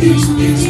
peace, peace.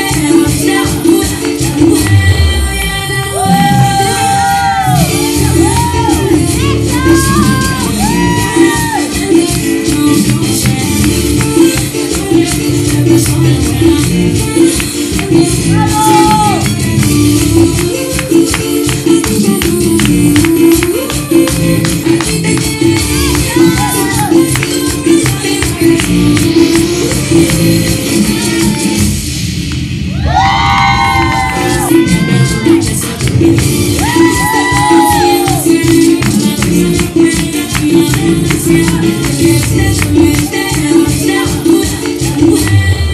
Thank